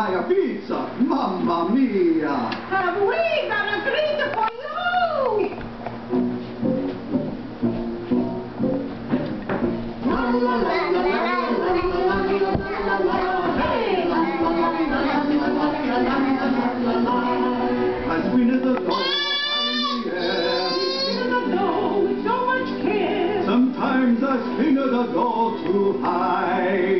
my pizza! Mamma mia! Have we got a treat for you? As we never ah, go, Sometimes I spin at the door too high.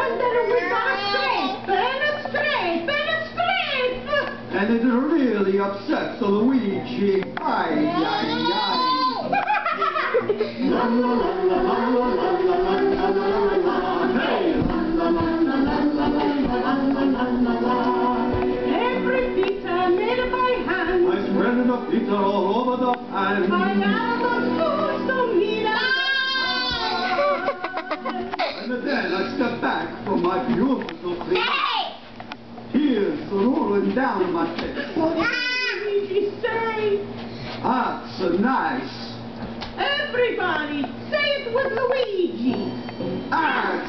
And then we gotta straight, and it's straight, and it's straight. And it really upsets Luigi. Ay, ay, ay. la, la, la, la, la, la, la. Every pizza made by hand. I spread enough pizza all over the pan. I. rolling down my face. Luigi, say, ah, That's nice. everybody, say it with Luigi. That's